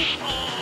Oh.